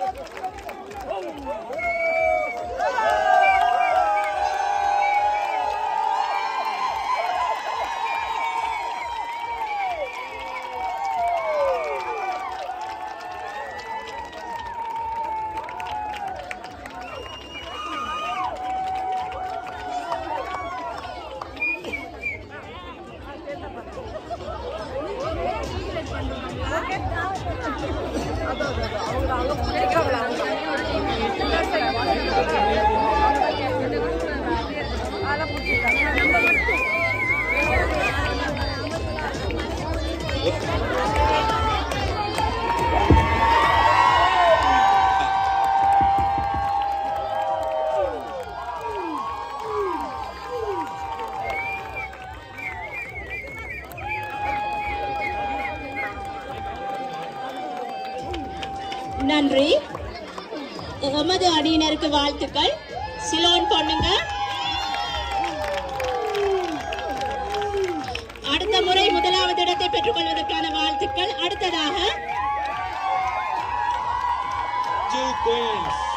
감사합니다. நன்றி. உமது அணியினருக்கு வாழ்த்துக்கள். சிலோன் பொண்ணுங்க. அடுத்த முறை முதலாவது இடத்தை பெற்றுக்கொள்வதற்கான வாழ்த்துக்கள் அடுத்ததாக Two.